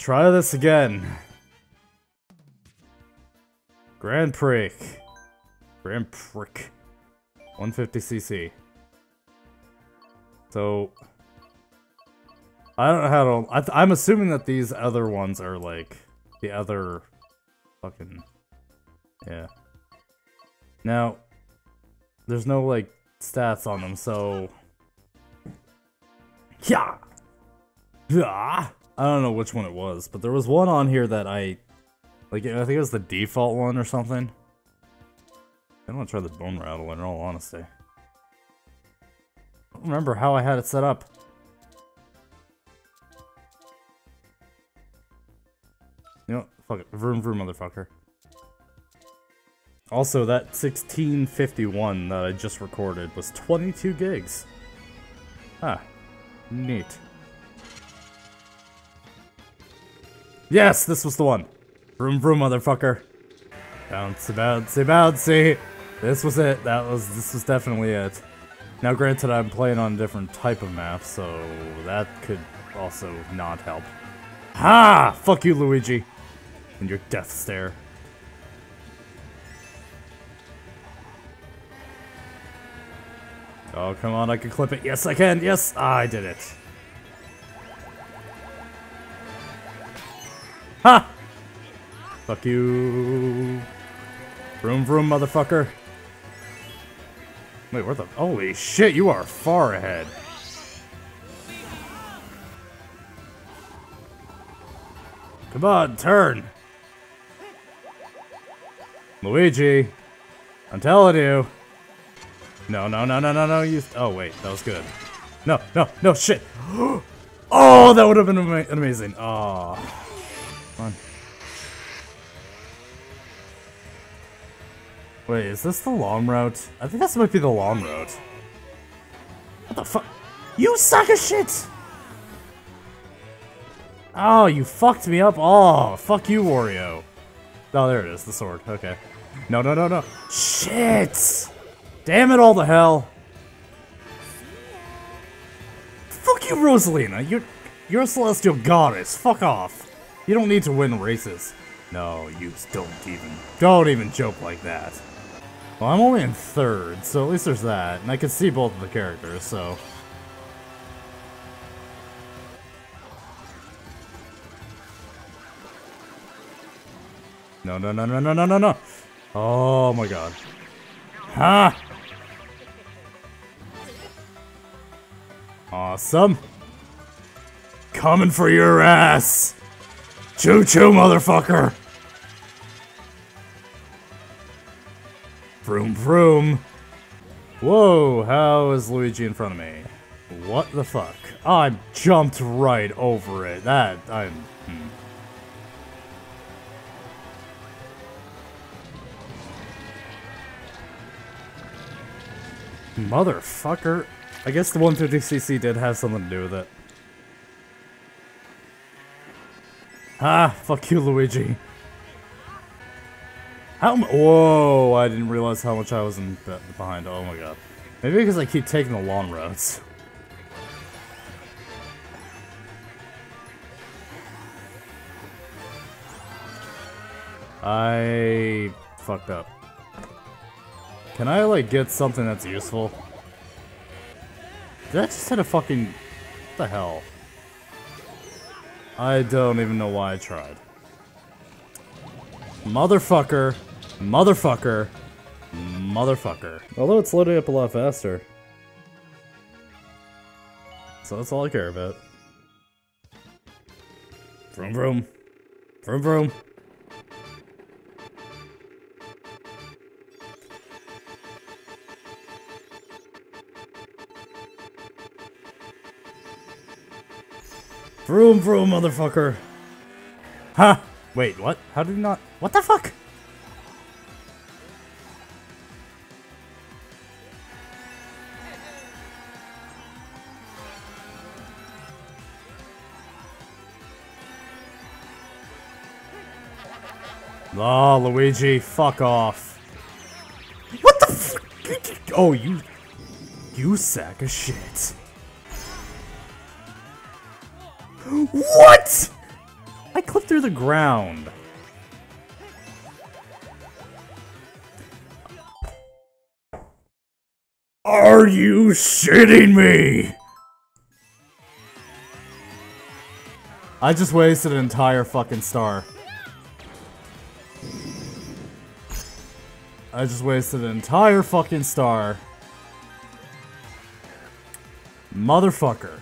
Try this again. Grand Prix. Grand Prix. 150cc. So, I don't know how to. I am assuming that these other ones are like the other fucking. Yeah. Now, there's no like stats on them, so. Yeah! Yeah! I don't know which one it was, but there was one on here that I. Like, I think it was the default one or something. I want to try the Bone Rattler in all honesty. I don't remember how I had it set up. You know, fuck it. Vroom vroom, motherfucker. Also, that 1651 that I just recorded was 22 gigs. Ah, neat. Yes, this was the one. Vroom vroom, motherfucker. Bouncy, bouncy, bouncy. This was it. That was, this was definitely it. Now, granted, I'm playing on a different type of map, so that could also not help. Ha! Fuck you, Luigi. And your death stare. Oh, come on, I can clip it. Yes, I can. Yes, I did it. Ha! Fuck you. Vroom vroom, motherfucker. Wait, where the- Holy shit, you are far ahead. Come on, turn. Luigi. I'm telling you. No, no, no, no, no, no, you- Oh, wait, that was good. No, no, no, shit. Oh, that would have been ama amazing. Oh. Wait, is this the long route? I think this might be the long route. What the fuck? You suck of shit! Oh, you fucked me up. Oh, fuck you, Wario. Oh, there it is, the sword. Okay. No, no, no, no. Shit! Damn it all to hell. Fuck you, Rosalina. You're, you're a celestial goddess. Fuck off. You don't need to win races. No, you don't even, don't even joke like that. Well, I'm only in third, so at least there's that. And I can see both of the characters, so... No, no, no, no, no, no, no, no! Oh my god. Ha! Awesome. Coming for your ass! Choo-choo, motherfucker! Vroom vroom. Whoa, how is Luigi in front of me? What the fuck? I jumped right over it. That, I'm... Hmm. Motherfucker. I guess the 150cc did have something to do with it. Ah, fuck you, Luigi. How Whoa, I didn't realize how much I was in behind. Oh my god. Maybe because I keep taking the long roads. I fucked up. Can I, like, get something that's useful? Did I just hit a fucking... What the hell? I don't even know why I tried. Motherfucker. Motherfucker. Motherfucker. Although it's loading up a lot faster. So that's all I care about. Vroom vroom. Vroom vroom. Vroom vroom, motherfucker. Huh? Wait, what? How did he not? What the fuck? Oh, Luigi, fuck off. What the fuck? Oh, you... You sack of shit. What? I clipped through the ground. Are you shitting me? I just wasted an entire fucking star. I just wasted an entire fucking star. Motherfucker.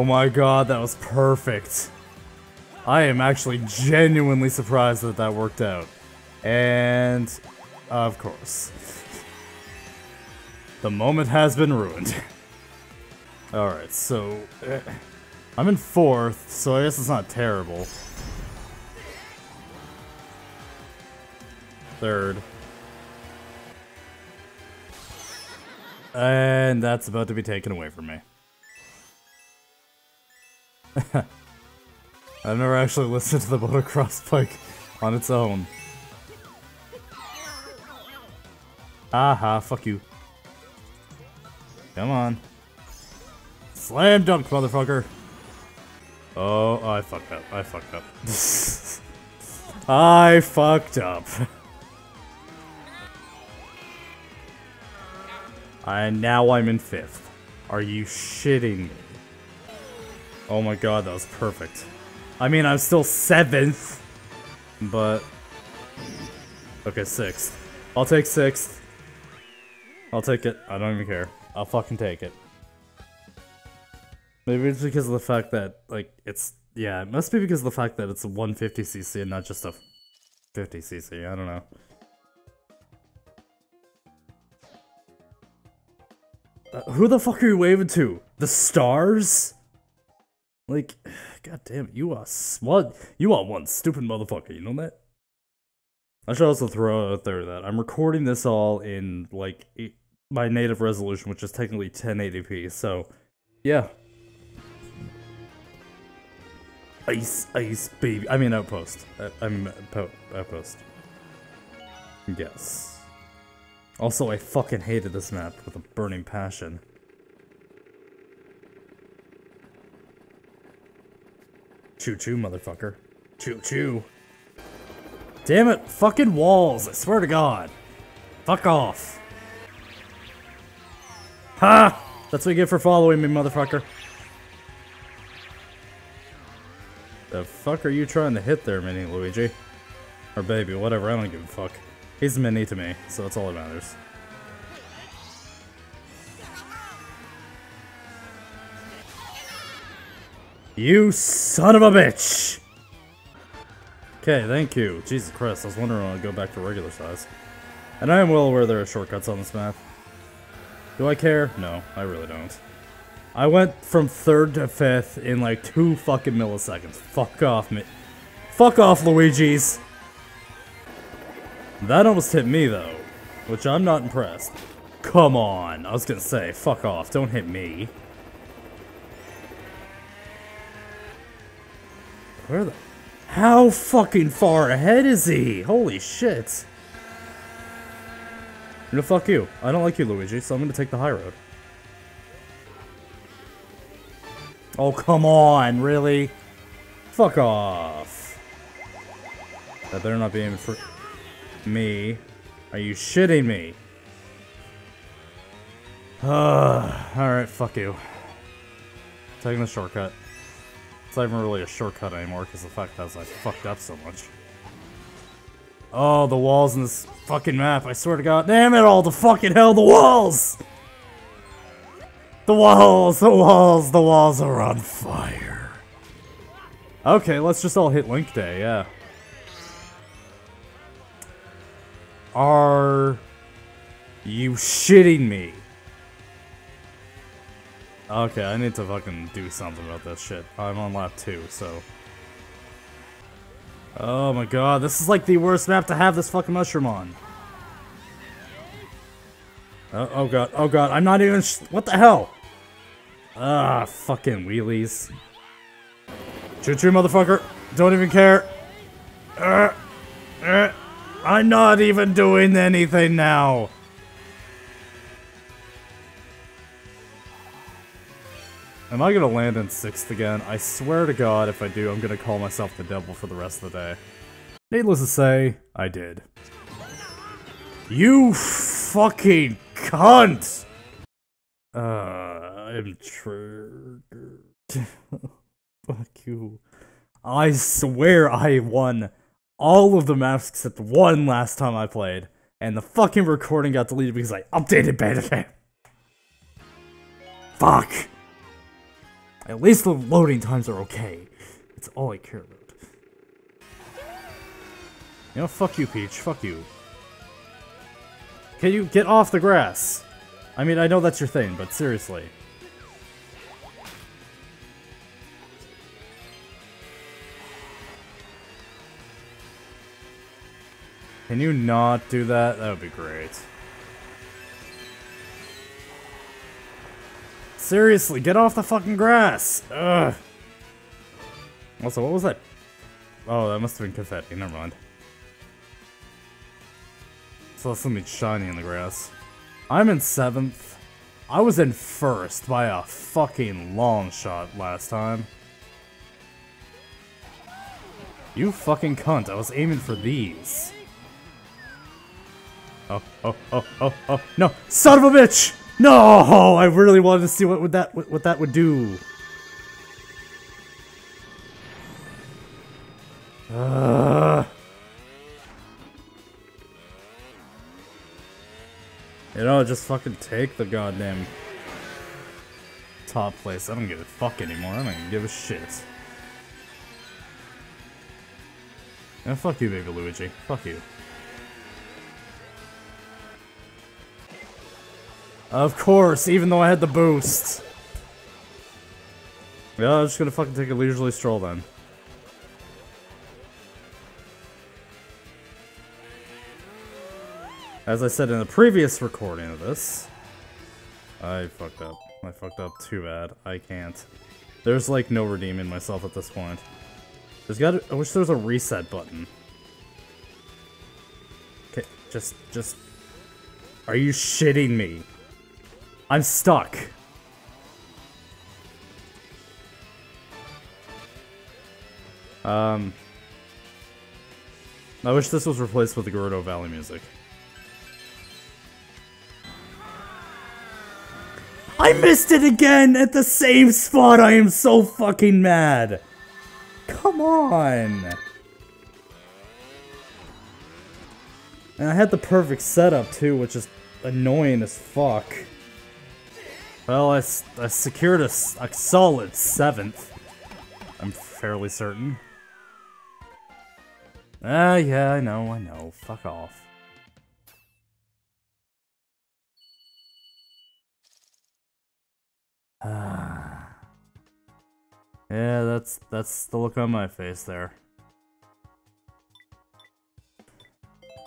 Oh my god, that was perfect. I am actually genuinely surprised that that worked out. And, of course. The moment has been ruined. Alright, so... Uh, I'm in fourth, so I guess it's not terrible. Third. And that's about to be taken away from me. I've never actually listened to the motocross bike on its own. Aha, fuck you. Come on. Slam dunk, motherfucker. Oh, I fucked up. I fucked up. I fucked up. and now I'm in fifth. Are you shitting me? Oh my god, that was perfect. I mean, I'm still seventh, but... Okay, sixth. I'll take sixth. I'll take it. I don't even care. I'll fucking take it. Maybe it's because of the fact that, like, it's... Yeah, it must be because of the fact that it's a 150cc and not just a 50cc. I don't know. Uh, who the fuck are you waving to? The stars? Like, god damn you are what? You are one stupid motherfucker, you know that? I should also throw out there that I'm recording this all in, like, my native resolution, which is technically 1080p, so, yeah. Ice, ice, baby. I mean, outpost. Uh, I mean, outpost. Yes. Also, I fucking hated this map with a burning passion. Choo choo, motherfucker. Choo choo. Damn it, fucking walls, I swear to god. Fuck off. Ha! That's what you get for following me, motherfucker. The fuck are you trying to hit there, Mini Luigi? Or baby, whatever, I don't give a fuck. He's mini to me, so that's all that matters. You son of a bitch! Okay, thank you. Jesus Christ, I was wondering when I'd go back to regular size. And I am well aware there are shortcuts on this map. Do I care? No, I really don't. I went from third to fifth in like two fucking milliseconds. Fuck off, me. Fuck off, Luigi's! That almost hit me, though. Which I'm not impressed. Come on. I was gonna say, fuck off. Don't hit me. Where the... How fucking far ahead is he? Holy shit. Know, fuck you. I don't like you, Luigi, so I'm gonna take the high road. Oh, come on, really? Fuck off. That better not be aiming for me. Are you shitting me? Alright, fuck you. Taking the shortcut. It's not even really a shortcut anymore because the fact that I fucked up so much. Oh, the walls in this fucking map. I swear to god. Damn it all, the fucking hell, the walls! The walls, the walls, the walls are on fire. Okay, let's just all hit Link Day, yeah. Are you shitting me? Okay, I need to fucking do something about this shit. I'm on lap 2, so... Oh my god, this is like the worst map to have this fucking mushroom on. Oh, oh god, oh god, I'm not even What the hell? Ah, fucking wheelies. Choo choo, motherfucker. Don't even care. Uh, uh, I'm not even doing anything now. Am I gonna land in 6th again? I swear to god if I do, I'm gonna call myself the devil for the rest of the day. Needless to say, I did. You fucking cunt! Uh, I'm triggered. Fuck you. I swear I won all of the maps except one last time I played, and the fucking recording got deleted because I updated Bandit Fuck! At least the loading times are okay. It's all I care about. You know, fuck you, Peach. Fuck you. Can you get off the grass? I mean, I know that's your thing, but seriously. Can you not do that? That would be great. Seriously, get off the fucking grass! Ugh. Also, what was that? Oh, that must have been confetti. Never mind. Saw something shiny in the grass. I'm in seventh. I was in first by a fucking long shot last time. You fucking cunt, I was aiming for these. Oh, oh, oh, oh, oh, no! Son of a bitch! No! I really wanted to see what would that what, that would do. Uh. You know, just fucking take the goddamn top place. I don't give a fuck anymore. I don't give a shit. Yeah, fuck you, baby Luigi. Fuck you. Of course, even though I had the boost. Yeah, I'm just gonna fucking take a leisurely stroll then. As I said in the previous recording of this, I fucked up. I fucked up too bad. I can't. There's like no redeeming myself at this point. There's got. I wish there was a reset button. Okay, just, just. Are you shitting me? I'm stuck. Um, I wish this was replaced with the Gerudo Valley music. I missed it again at the same spot. I am so fucking mad. Come on. And I had the perfect setup too, which is annoying as fuck. Well, I, I secured a, a solid seventh. I'm fairly certain. Ah, yeah, I know, I know. Fuck off. Ah. yeah, that's that's the look on my face there.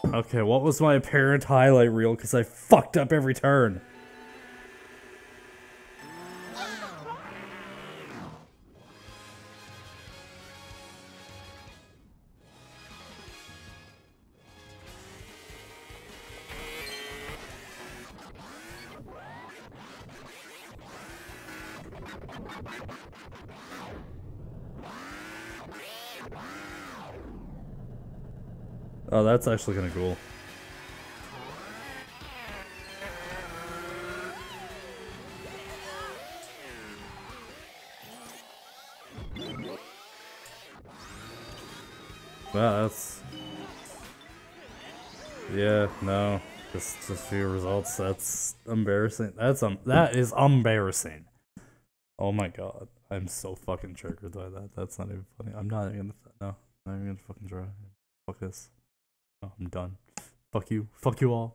Okay, what was my apparent highlight reel? Because I fucked up every turn. Oh, that's actually kind of cool. Wow, that's... Yeah, no. Just, just few results. That's embarrassing. That's um, that is embarrassing. Oh my god. I'm so fucking triggered by that. That's not even funny. I'm not even gonna, no. I'm not even gonna fucking try. Fuck this. Oh, I'm done. Fuck you. Fuck you all.